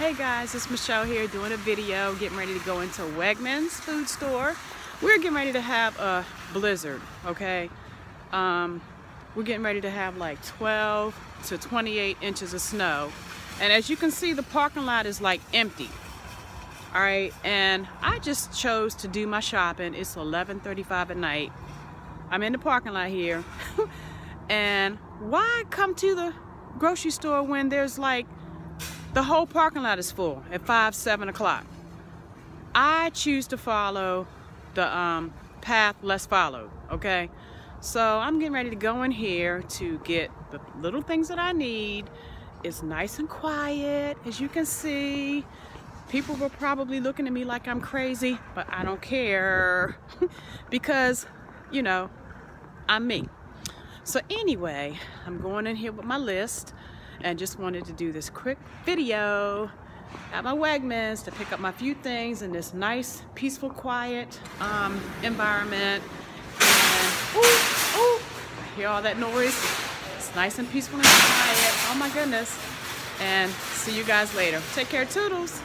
Hey guys, it's Michelle here doing a video, getting ready to go into Wegmans food store. We're getting ready to have a blizzard, okay? Um, we're getting ready to have like 12 to 28 inches of snow. And as you can see, the parking lot is like empty. All right, and I just chose to do my shopping. It's 11.35 at night. I'm in the parking lot here. and why come to the grocery store when there's like the whole parking lot is full at 5, 7 o'clock. I choose to follow the um, path less followed, okay? So I'm getting ready to go in here to get the little things that I need. It's nice and quiet, as you can see. People were probably looking at me like I'm crazy, but I don't care because, you know, I'm me. So anyway, I'm going in here with my list and just wanted to do this quick video at my Wegmans to pick up my few things in this nice, peaceful, quiet um, environment. And, ooh, ooh, I hear all that noise. It's nice and peaceful and quiet. Oh my goodness. And see you guys later. Take care, toodles.